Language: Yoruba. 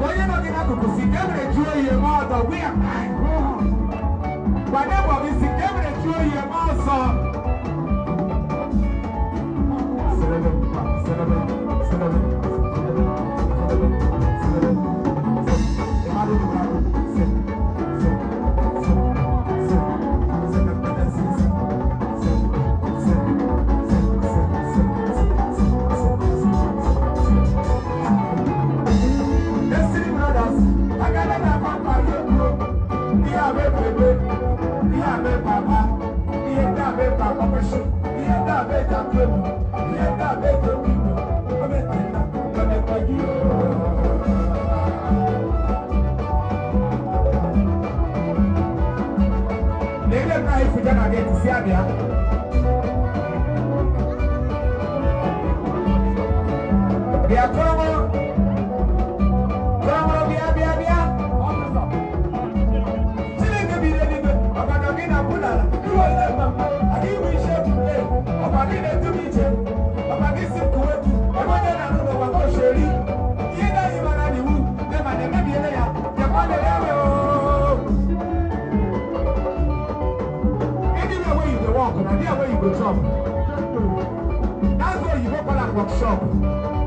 Wọ́n yẹ́ not náà kò kò Every joy ju oyè we ọ̀dọ̀ wíyà. Wàdé baba ihe ndị if you don't get to see me, They work na there wey you go chop that's why you go call am workshop.